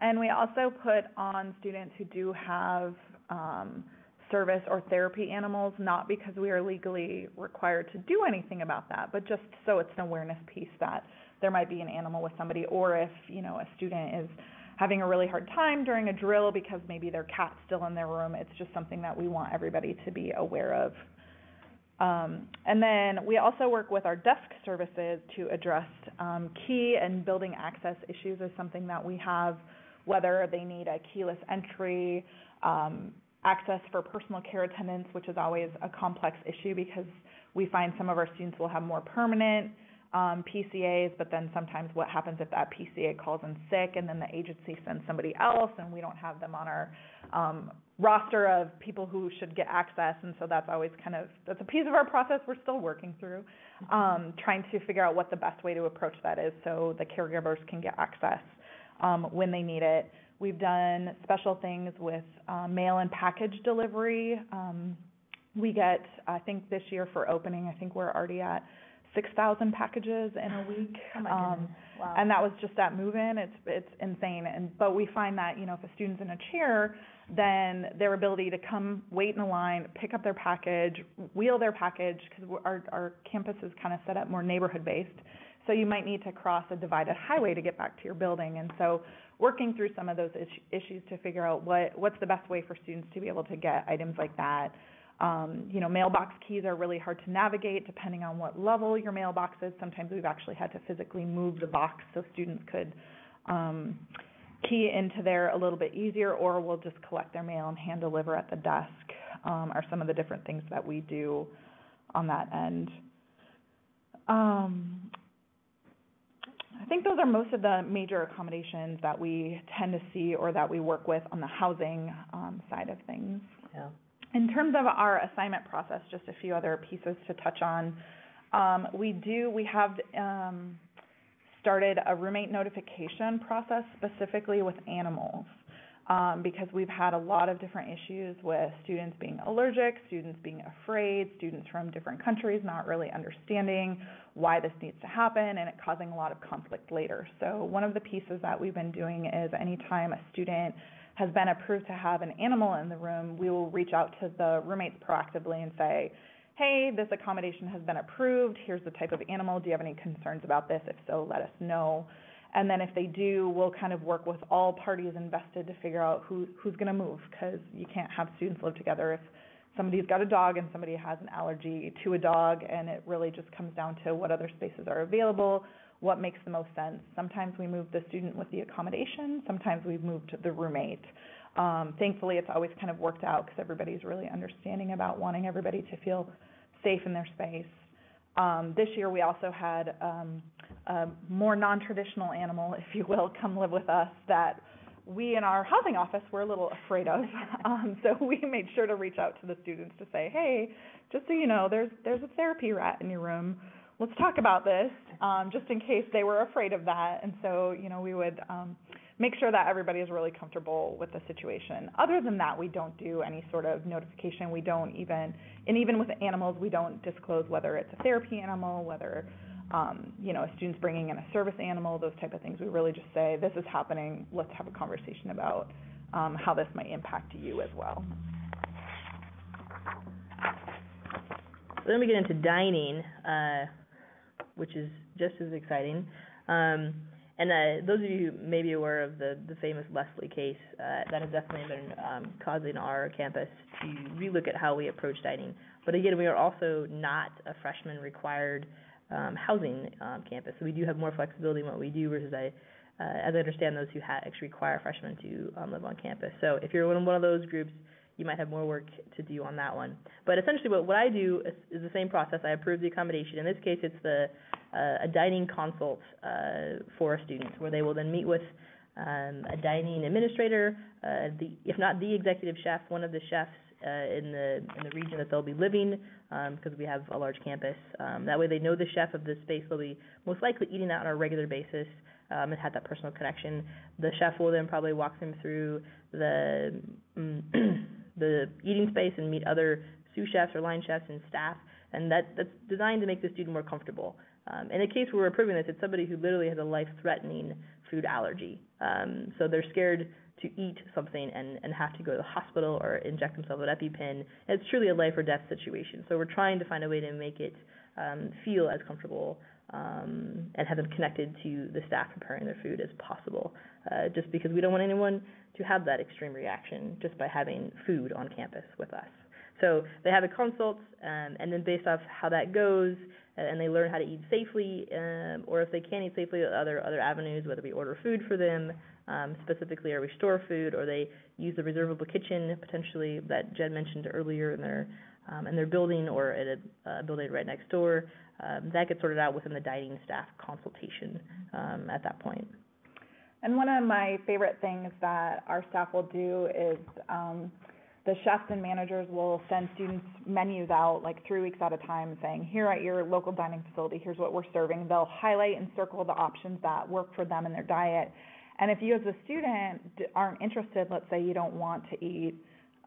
And we also put on students who do have, um, service or therapy animals, not because we are legally required to do anything about that, but just so it's an awareness piece that there might be an animal with somebody, or if, you know, a student is having a really hard time during a drill because maybe their cat's still in their room, it's just something that we want everybody to be aware of. Um, and then we also work with our desk services to address, um, key and building access issues is something that we have, whether they need a keyless entry, um, access for personal care attendants, which is always a complex issue because we find some of our students will have more permanent um, PCAs, but then sometimes what happens if that PCA calls in sick and then the agency sends somebody else and we don't have them on our um, roster of people who should get access, and so that's always kind of that's a piece of our process we're still working through, um, trying to figure out what the best way to approach that is so the caregivers can get access um, when they need it. We've done special things with um, mail and package delivery. Um, we get, I think this year for opening, I think we're already at six thousand packages in a week. Oh Um, wow. and that was just at move-in, it's, it's insane, and, but we find that, you know, if a student's in a chair, then their ability to come, wait in a line, pick up their package, wheel their package, because our, our campus is kind of set up more neighborhood-based. So you might need to cross a divided highway to get back to your building. And so working through some of those issues to figure out what, what's the best way for students to be able to get items like that. Um, you know, mailbox keys are really hard to navigate depending on what level your mailbox is. Sometimes we've actually had to physically move the box so students could, um, key into there a little bit easier, or we'll just collect their mail and hand deliver at the desk, um, are some of the different things that we do on that end. Um, I think those are most of the major accommodations that we tend to see or that we work with on the housing, um, side of things. Yeah. In terms of our assignment process, just a few other pieces to touch on. Um, we do, we have, um, started a roommate notification process specifically with animals. Um, because we've had a lot of different issues with students being allergic, students being afraid, students from different countries not really understanding why this needs to happen and it causing a lot of conflict later. So one of the pieces that we've been doing is anytime a student has been approved to have an animal in the room, we will reach out to the roommates proactively and say, hey, this accommodation has been approved, here's the type of animal, do you have any concerns about this? If so, let us know. And then if they do, we'll kind of work with all parties invested to figure out who, who's gonna move, because you can't have students live together if somebody's got a dog and somebody has an allergy to a dog, and it really just comes down to what other spaces are available, what makes the most sense. Sometimes we move the student with the accommodation, sometimes we've moved the roommate. Um, thankfully, it's always kind of worked out, because everybody's really understanding about wanting everybody to feel safe in their space. Um, this year, we also had, um, a more non-traditional animal, if you will, come live with us that we in our housing office were a little afraid of. Um, so we made sure to reach out to the students to say, hey, just so you know, there's, there's a therapy rat in your room. Let's talk about this, um, just in case they were afraid of that. And so, you know, we would, um, make sure that everybody is really comfortable with the situation. Other than that, we don't do any sort of notification. We don't even, and even with animals, we don't disclose whether it's a therapy animal, whether, um, you know, a student's bringing in a service animal, those type of things. We really just say, this is happening, let's have a conversation about, um, how this might impact you as well. Then we get into dining, uh, which is just as exciting. Um, and uh, those of you may be aware of the, the famous Lesley case, uh, that has definitely been um, causing our campus to relook at how we approach dining. But again, we are also not a freshman required um, housing um, campus, so we do have more flexibility in what we do versus I, uh, as I understand those who ha- actually require freshmen to um, live on campus. So if you're in one of those groups, you might have more work to do on that one. But essentially, what, what I do is, is the same process. I approve the accommodation. In this case, it's the a dining consult uh, for students, where they will then meet with um, a dining administrator, uh, the if not the executive chef, one of the chefs uh, in the in the region that they'll be living, because um, we have a large campus. Um, that way, they know the chef of the space they'll be most likely eating out on a regular basis. Um, and had that personal connection. The chef will then probably walk them through the mm, the eating space and meet other sous chefs or line chefs and staff, and that that's designed to make the student more comfortable. Um, in the case where we're approving this, it's somebody who literally has a life-threatening food allergy, um, so they're scared to eat something and, and have to go to the hospital or inject themselves with EpiPen. It's truly a life or death situation. So we're trying to find a way to make it um, feel as comfortable um, and have them connected to the staff preparing their food as possible. Uh, just because we don't want anyone to have that extreme reaction just by having food on campus with us. So they have a consult, um, and then based off how that goes, and they learn how to eat safely, um, or if they can't eat safely, other other avenues, whether we order food for them um, specifically, or we store food, or they use the reservable kitchen potentially that Jen mentioned earlier in their um, in their building or at a uh, building right next door. Um, that gets sorted out within the dining staff consultation um, at that point. And one of my favorite things that our staff will do is um, the chefs and managers will send students menus out like three weeks at a time saying, here at your local dining facility, here's what we're serving. They'll highlight and circle the options that work for them in their diet. And if you as a student aren't interested, let's say you don't want to eat,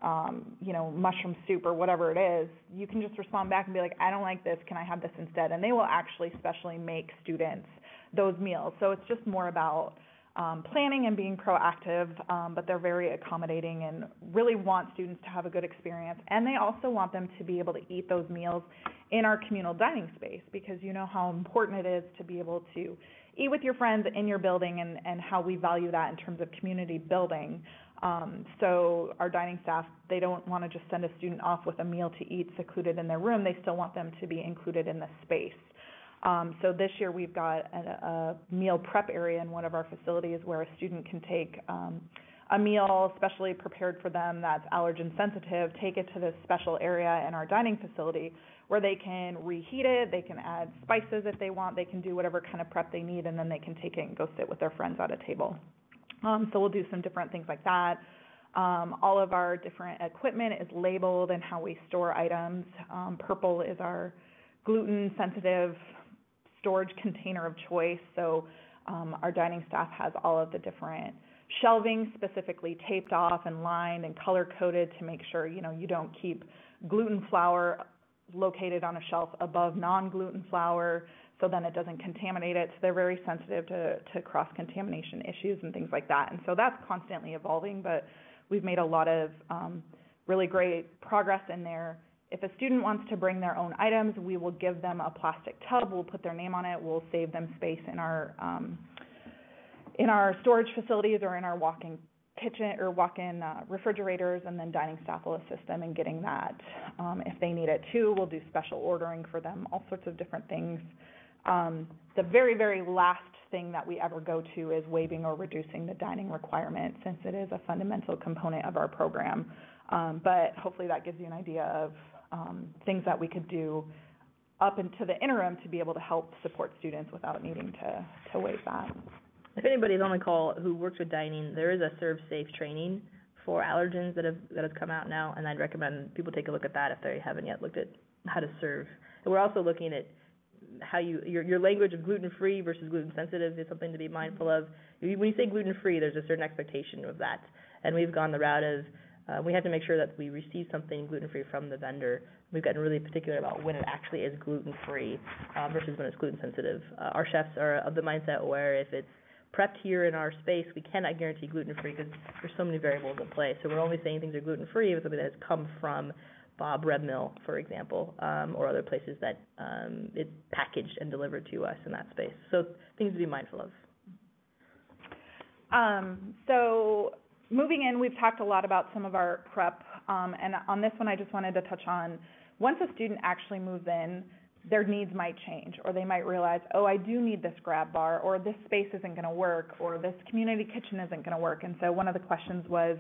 um, you know, mushroom soup or whatever it is, you can just respond back and be like, I don't like this, can I have this instead? And they will actually specially make students those meals. So it's just more about um, planning and being proactive, um, but they're very accommodating and really want students to have a good experience. And they also want them to be able to eat those meals in our communal dining space because you know how important it is to be able to eat with your friends in your building and, and how we value that in terms of community building. Um, so our dining staff, they don't want to just send a student off with a meal to eat secluded in their room. They still want them to be included in the space. Um, so this year we've got a, meal prep area in one of our facilities where a student can take um, a meal specially prepared for them that's allergen sensitive, take it to this special area in our dining facility where they can reheat it, they can add spices if they want, they can do whatever kind of prep they need, and then they can take it and go sit with their friends at a table. Um, so we'll do some different things like that. Um, all of our different equipment is labeled and how we store items. Um, purple is our gluten sensitive storage container of choice. So um, our dining staff has all of the different shelving specifically taped off and lined and color coded to make sure you know you don't keep gluten flour located on a shelf above non-gluten flour so then it doesn't contaminate it. So they're very sensitive to, to cross-contamination issues and things like that. And so that's constantly evolving, but we've made a lot of um, really great progress in there if a student wants to bring their own items, we will give them a plastic tub. We'll put their name on it. We'll save them space in our um, in our storage facilities or in our walk-in kitchen or walk-in uh, refrigerators, and then dining staff will assist them in getting that. Um, if they need it too, we'll do special ordering for them, all sorts of different things. Um, the very, very last thing that we ever go to is waiving or reducing the dining requirement, since it is a fundamental component of our program. Um, but hopefully that gives you an idea of um, things that we could do up into the interim to be able to help support students without needing to, to waive that. If anybody's on the call who works with dining, there is a Serve Safe training for allergens that have that has come out now, and I'd recommend people take a look at that if they haven't yet looked at how to serve. And we're also looking at how you your your language of gluten free versus gluten sensitive is something to be mindful of. When you say gluten free, there's a certain expectation of that, and we've gone the route of uh, we have to make sure that we receive something gluten-free from the vendor. We've gotten really particular about when it actually is gluten-free uh, versus when it's gluten-sensitive. Uh, our chefs are of the mindset where if it's prepped here in our space, we cannot guarantee gluten-free because there's so many variables at play. So we're only saying things are gluten-free if it's something that has come from Bob Red Mill, for example, um, or other places that um, it's packaged and delivered to us in that space. So things to be mindful of. Um, so moving in, we've talked a lot about some of our prep, um, and on this one, I just wanted to touch on, once a student actually moves in, their needs might change, or they might realize, oh, I do need this grab bar, or this space isn't gonna work, or this community kitchen isn't gonna work. And so one of the questions was,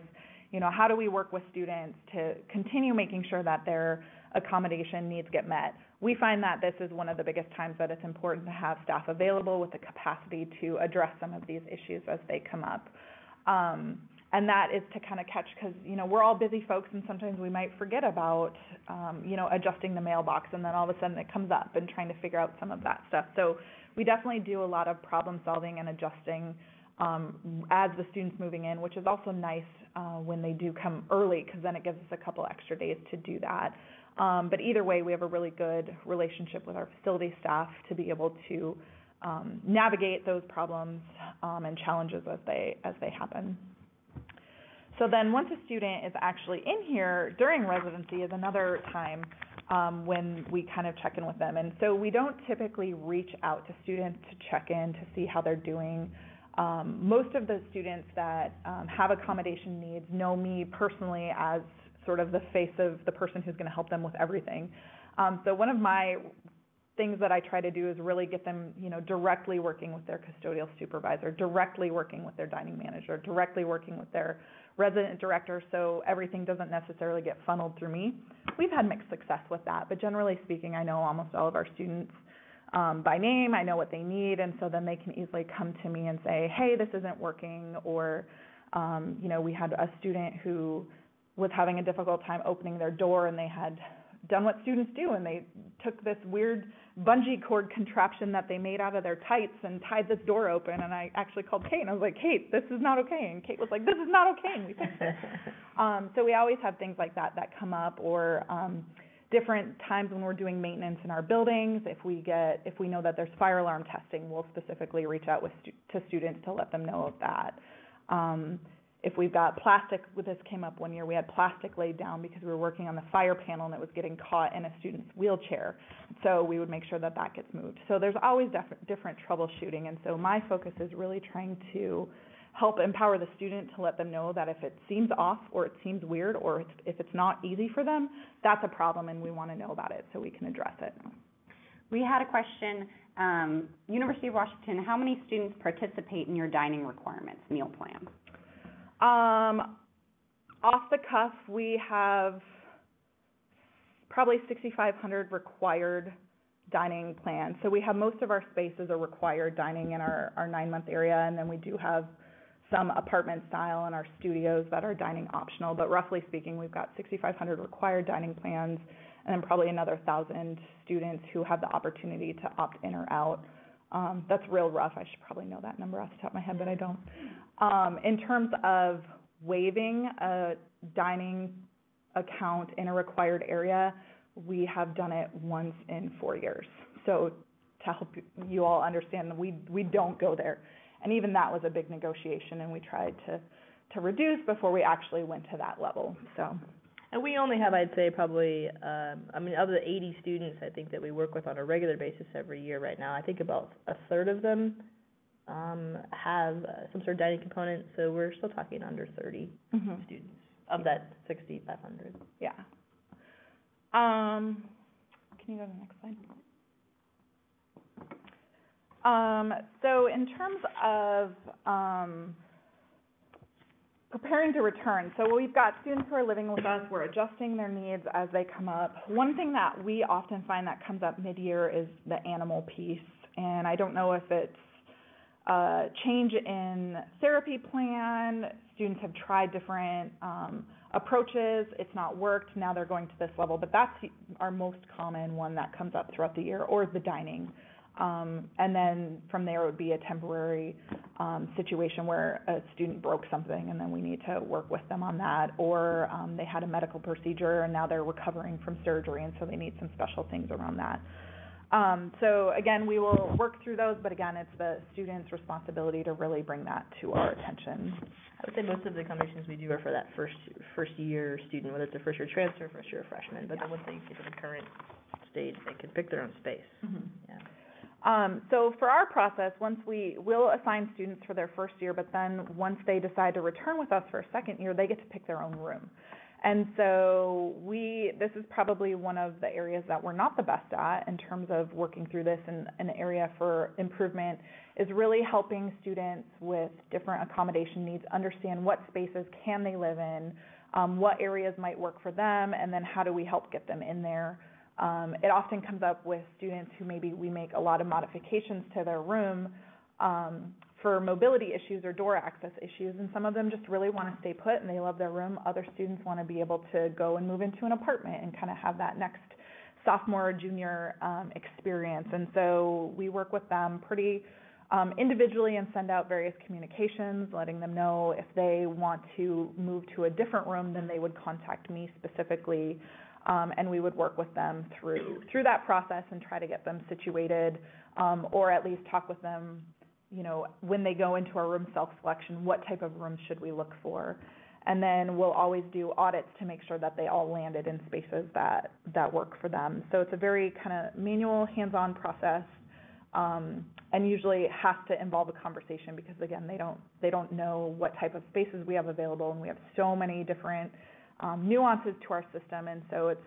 you know, how do we work with students to continue making sure that their accommodation needs get met? We find that this is one of the biggest times that it's important to have staff available with the capacity to address some of these issues as they come up. Um, and that is to kind of catch because you know we're all busy folks and sometimes we might forget about um, you know adjusting the mailbox and then all of a sudden it comes up and trying to figure out some of that stuff so we definitely do a lot of problem solving and adjusting um, as the students moving in which is also nice uh, when they do come early because then it gives us a couple extra days to do that um, but either way we have a really good relationship with our facility staff to be able to um, navigate those problems um, and challenges as they as they happen. So then once a student is actually in here during residency is another time um, when we kind of check in with them. And so we don't typically reach out to students to check in to see how they're doing. Um, most of the students that um, have accommodation needs know me personally as sort of the face of the person who's going to help them with everything. Um, so one of my things that I try to do is really get them, you know, directly working with their custodial supervisor, directly working with their dining manager, directly working with their resident director, so everything doesn't necessarily get funneled through me. We've had mixed success with that, but generally speaking, I know almost all of our students um, by name. I know what they need, and so then they can easily come to me and say, "Hey, this isn't working," or, um, you know, we had a student who was having a difficult time opening their door, and they had done what students do, and they took this weird bungee cord contraption that they made out of their tights and tied this door open. And I actually called Kate and I was like, Kate, this is not okay. And Kate was like, this is not okay. And we fixed it. um, so we always have things like that that come up, or um, different times when we're doing maintenance in our buildings, if we get, if we know that there's fire alarm testing, we'll specifically reach out with stu- to students to let them know of that. Um, if we've got plastic, this came up one year, we had plastic laid down because we were working on the fire panel and it was getting caught in a student's wheelchair. So we would make sure that that gets moved. So there's always def- different troubleshooting, and so my focus is really trying to help empower the student to let them know that if it seems off, or it seems weird, or it's, if it's not easy for them, that's a problem and we wanna know about it so we can address it. We had a question, um, University of Washington, how many students participate in your dining requirements, meal plan? Um, off the cuff, we have probably sixty-five hundred required dining plans. So we have, most of our spaces are required dining in our, our nine-month area, and then we do have some apartment style in our studios that are dining optional, but roughly speaking, we've got sixty-five hundred required dining plans, and then probably another thousand students who have the opportunity to opt in or out. Um, that's real rough, I should probably know that number off the top of my head, but I don't. Um, in terms of waiving a dining account in a required area, we have done it once in four years. So to help you all understand, we, we don't go there. And even that was a big negotiation and we tried to, to reduce before we actually went to that level, so. And we only have, I'd say, probably, um, I mean, of the eighty students, I think that we work with on a regular basis every year right now, I think about a third of them, um, have uh, some sort of dining component, so we're still talking under thirty mhm. students of that sixty-five hundred. Yeah. Um, can you go to the next slide? Um, so in terms of, um, preparing to return, so we've got students who are living with us, we're adjusting their needs as they come up. One thing that we often find that comes up mid-year is the animal piece, and I don't know if it's a change in therapy plan, students have tried different, um, approaches, it's not worked, now they're going to this level, but that's our most common one that comes up throughout the year, or the dining. Um, and then from there it would be a temporary, um, situation where a student broke something and then we need to work with them on that. Or, um, they had a medical procedure and now they're recovering from surgery and so they need some special things around that. Um, so again, we will work through those, but again, it's the student's responsibility to really bring that to our attention. I would say most of the accommodations we do are for that first, first year student, whether it's a first year transfer, first year freshman, but then once they get to the current stage, they can pick their own space, yeah. Um, so for our process, once we will assign students for their first year, but then once they decide to return with us for a second year, they get to pick their own room. And so we, this is probably one of the areas that we're not the best at in terms of working through this and an area for improvement is really helping students with different accommodation needs understand what spaces can they live in, um, what areas might work for them, and then how do we help get them in there. Um, it often comes up with students who maybe we make a lot of modifications to their room um, for mobility issues or door access issues, and some of them just really want to stay put and they love their room. Other students want to be able to go and move into an apartment and kind of have that next sophomore or junior um, experience. And so we work with them pretty um, individually and send out various communications, letting them know if they want to move to a different room, then they would contact me specifically um, and we would work with them through through that process and try to get them situated, um, or at least talk with them, you know, when they go into our room self-selection, what type of rooms should we look for? And then we'll always do audits to make sure that they all landed in spaces that that work for them. So it's a very kind of manual, hands-on process. Um, and usually has to involve a conversation because again, they don't they don't know what type of spaces we have available and we have so many different um, nuances to our system, and so it's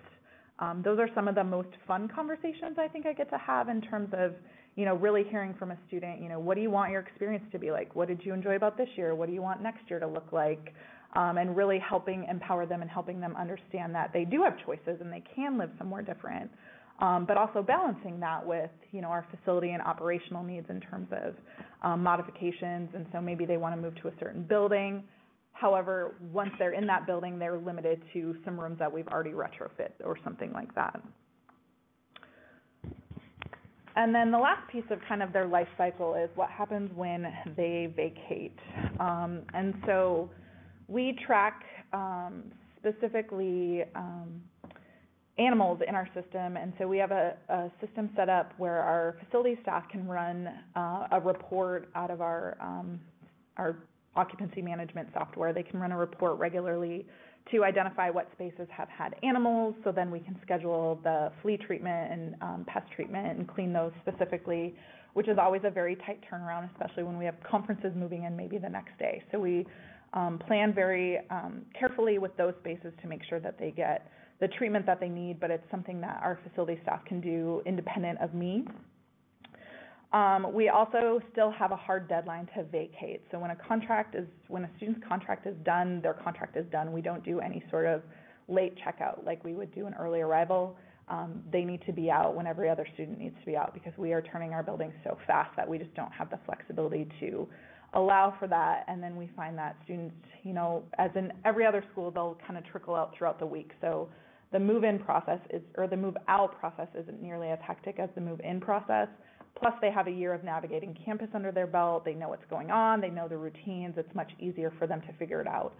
um, those are some of the most fun conversations I think I get to have in terms of you know really hearing from a student. You know, what do you want your experience to be like? What did you enjoy about this year? What do you want next year to look like? Um, and really helping empower them and helping them understand that they do have choices and they can live somewhere different. Um, but also balancing that with, you know, our facility and operational needs in terms of um, modifications. And so maybe they want to move to a certain building. However, once they're in that building, they're limited to some rooms that we've already retrofit or something like that. And then the last piece of kind of their life cycle is what happens when they vacate. Um, and so we track um, specifically um, animals in our system, and so we have a, a system set up where our facility staff can run uh, a report out of our um, our occupancy management software. They can run a report regularly to identify what spaces have had animals, so then we can schedule the flea treatment and um, pest treatment and clean those specifically, which is always a very tight turnaround, especially when we have conferences moving in maybe the next day. So we um, plan very um, carefully with those spaces to make sure that they get the treatment that they need, but it's something that our facility staff can do independent of me. Um, we also still have a hard deadline to vacate. So when a contract is, when a student's contract is done, their contract is done. We don't do any sort of late checkout like we would do an early arrival. Um, they need to be out when every other student needs to be out because we are turning our buildings so fast that we just don't have the flexibility to allow for that. And then we find that students, you know, as in every other school, they'll kind of trickle out throughout the week. So the move-in process is, or the move-out process isn't nearly as hectic as the move-in process. Plus, they have a year of navigating campus under their belt. They know what's going on. They know the routines. It's much easier for them to figure it out.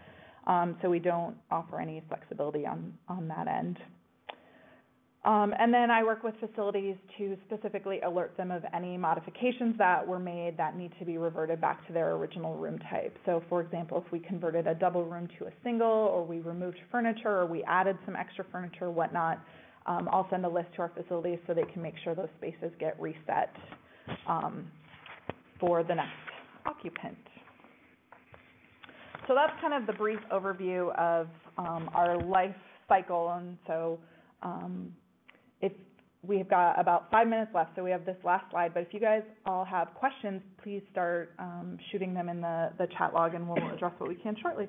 Um, so we don't offer any flexibility on, on that end. Um, and then I work with facilities to specifically alert them of any modifications that were made that need to be reverted back to their original room type. So for example, if we converted a double room to a single, or we removed furniture, or we added some extra furniture, whatnot, um, I'll send a list to our facilities so they can make sure those spaces get reset, um, for the next occupant. So that's kind of the brief overview of, um, our life cycle, and so, um, if, we've got about five minutes left, so we have this last slide, but if you guys all have questions, please start, um, shooting them in the, the chat log, and we'll address what we can shortly.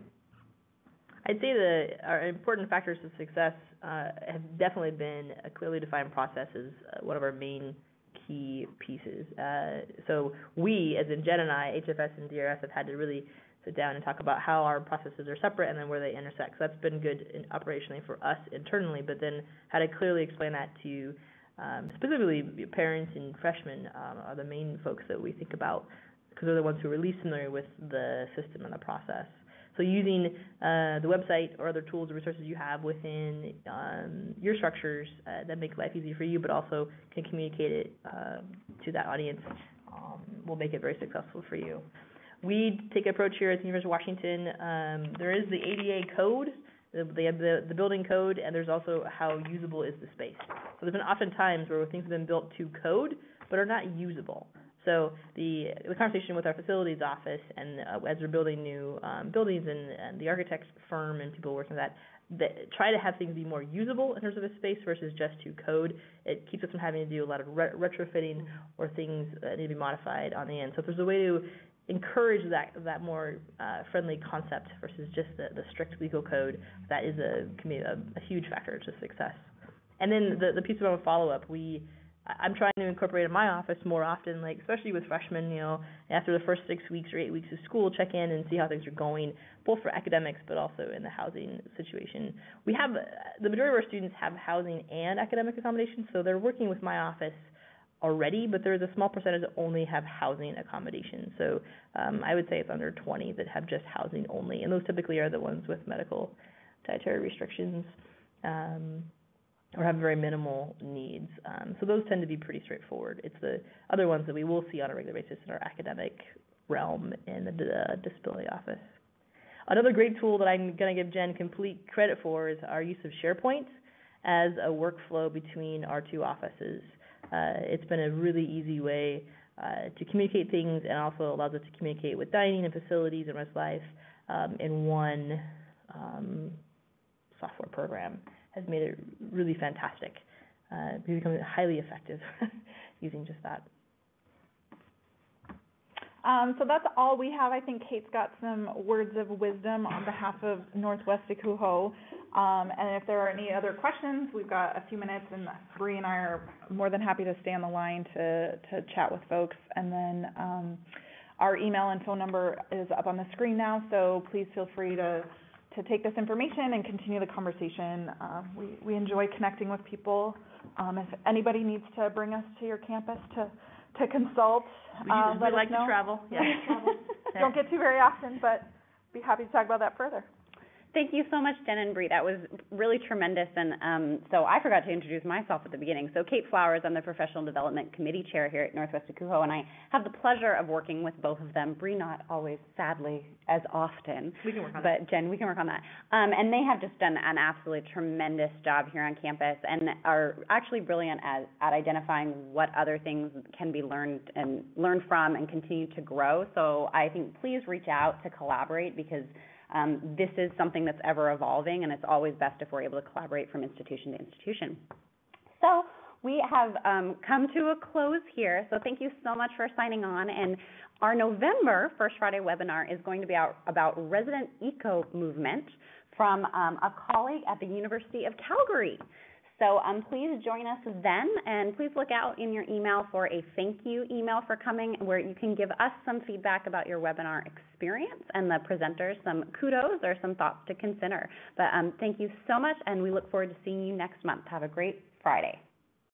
I'd say the, our important factors of success, uh, have definitely been a clearly defined process is uh, one of our main key pieces. Uh, so we, as in Jen and I, HFS and DRS have had to really sit down and talk about how our processes are separate and then where they intersect. So that's been good in, operationally for us internally, but then how to clearly explain that to um, specifically parents and freshmen um, are the main folks that we think about because they're the ones who are least familiar with the system and the process. So using uh, the website or other tools or resources you have within um, your structures uh, that make life easy for you, but also can communicate it uh, to that audience um, will make it very successful for you. We take an approach here at the University of Washington. Um, there is the ADA code, the, they have the, the building code, and there's also how usable is the space. So there's been often times where things have been built to code, but are not usable. So the, the conversation with our facilities office and uh, as we're building new um, buildings and, and the architect's firm and people working with that, that try to have things be more usable in terms of a space versus just to code. It keeps us from having to do a lot of re- retrofitting or things that need to be modified on the end. So if there's a way to encourage that that more uh, friendly concept versus just the, the strict legal code, that is a can be a, a huge factor to success. And then the the piece of follow up, we I'm trying to incorporate in my office more often, like especially with freshmen, you know, after the first six weeks or eight weeks of school, check in and see how things are going, both for academics but also in the housing situation. We have the majority of our students have housing and academic accommodations, so they're working with my office already, but there's a small percentage that only have housing accommodations. So um, I would say it's under 20 that have just housing only, and those typically are the ones with medical dietary restrictions. Um, or have very minimal needs. Um, so those tend to be pretty straightforward. It's the other ones that we will see on a regular basis in our academic realm in the uh, disability office. Another great tool that I'm going to give Jen complete credit for is our use of SharePoint as a workflow between our two offices. Uh, it's been a really easy way uh, to communicate things and also allows us to communicate with dining and facilities and Res Life um, in one um, software program has made it really fantastic. Uh, we've become highly effective using just that. Um, so that's all we have. I think Kate's got some words of wisdom on behalf of Northwest ACUHO. Um, and if there are any other questions, we've got a few minutes, and Bree and I are more than happy to stay on the line to, to chat with folks. And then um, our email and phone number is up on the screen now, so please feel free to to take this information and continue the conversation. Um, we, we enjoy connecting with people. Um, if anybody needs to bring us to your campus to, to consult, we, uh, we let like to travel. Yeah. Don't get to very often, but be happy to talk about that further. Thank you so much, Jen and Bree. That was really tremendous. And um, so I forgot to introduce myself at the beginning. So Kate Flowers, I'm the Professional Development Committee Chair here at Northwest ACUHO, and I have the pleasure of working with both of them. Bree not always, sadly, as often. We can work on that. But Jen, we can work on that. Um, and they have just done an absolutely tremendous job here on campus and are actually brilliant at, at identifying what other things can be learned and learned from and continue to grow. So I think please reach out to collaborate because this is something that's ever evolving and it's always best if we're able to collaborate from institution to institution. So we have um, come to a close here. So thank you so much for signing on. And our November First Friday webinar is going to be out about resident eco movement from um, a colleague at the University of Calgary. So um, please join us then, and please look out in your email for a thank you email for coming, where you can give us some feedback about your webinar experience and the presenters some kudos or some thoughts to consider. But um, thank you so much, and we look forward to seeing you next month. Have a great Friday.